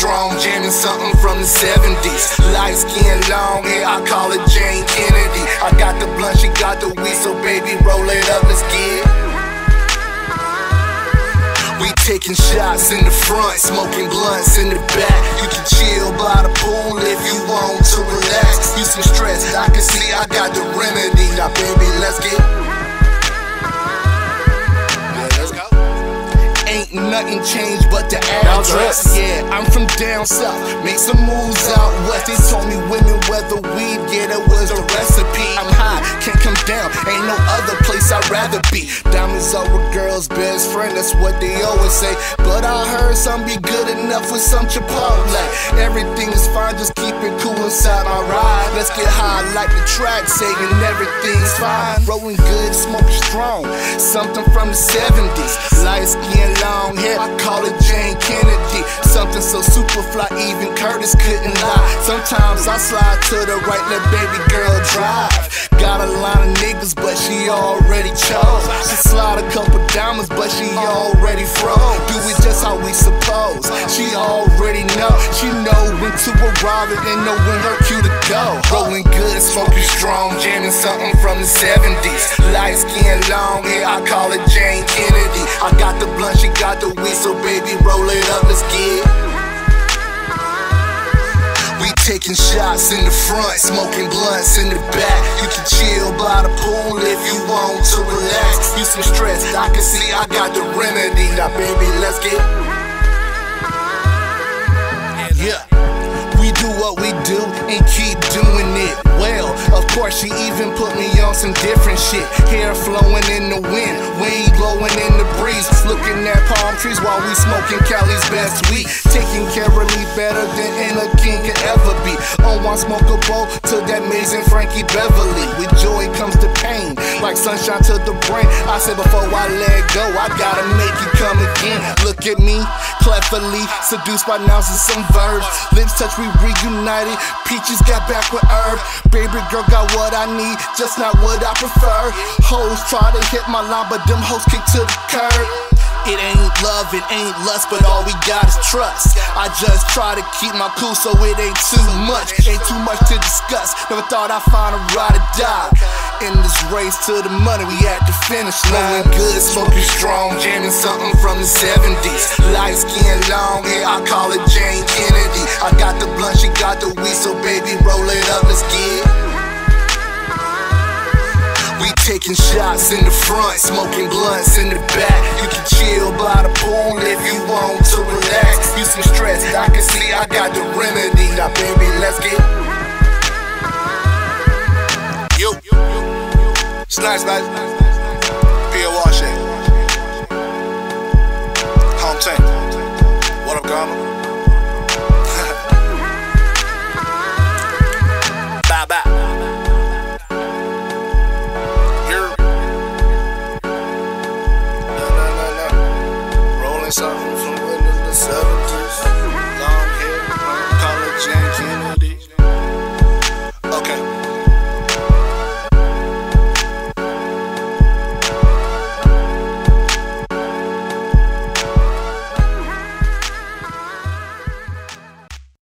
strong, jamming something from the 70s. Light skin, long hair, I call it Jayne Kennedy. I got the blunt, she got the weed, so baby, roll it up, let's get. We taking shots in the front, smoking blunts in the back. You can chill by the pool if you want to relax. You some stress, I can see I got the remedy. Now, baby, let's get. Nothing changed but the address. Yeah, I'm from down south. Make some moves out west. They told me women weather weed, yeah, that was the recipe. I'm high, can't come down. Ain't no other place I'd rather be. Diamonds are a girl's best friend, that's what they always say. But I heard some be good enough with some Chipotle. Fine, just keep it cool inside my ride. Let's get high like the track saying everything's fine. Rolling good, smoking strong. Something from the 70s. Light skin, long hair, I call it Jayne Kennedy. Something so super fly, even Curtis couldn't lie. Sometimes I slide to the right, let baby girl drive. Got a line of niggas, but she already chose. She slide a couple diamonds, but she already froze. Do it just how we suppose. She already know. She know when to arrive and know when her cue to go. Rolling good, smoking strong, jamming something from the 70s. Light skin, long hair, I call it Jayne Kennedy. I got the blunt, she got the so baby, roll it up, taking shots in the front, smoking blunts in the back. You can chill by the pool if you want to relax. You some stress, I can see I got the remedy. Now, baby, let's get. Yeah. We do what we do and keep doing it well. Of course, she even put me on some different shit. Hair flowing in the wind, weed blowing in the breeze. Looking at palm trees while we smoking Cali's best weed. Taking care of me better than any king could ever be. Oh, On one smoke a bowl to that amazing Frankie Beverly. With joy comes the pain, like sunshine to the brain. I said before I let go, I gotta make you come again. Look at me, cleverly seduced by nouns and some verbs. Lips touch, we reunited. Peaches got back with herb. Baby girl got what I need, just not what I prefer. Hoes try to hit my line, but them hoes kick to the curb. It ain't love, it ain't lust, but all we got is trust. I just try to keep my cool so it ain't too much. Ain't too much to discuss. Never thought I'd find a ride or die. In this race to the money, we at the finish line. good, smoking strong, jamming something from the 70s. Light skin, long hair, I call it Jayne Kennedy. I got the blunt, she got the taking shots in the front, smoking blunts in the back. You can chill by the pool if you want to relax. You some stress, I can see I got the remedy. Now, baby, let's get. Yo, it's nice, man.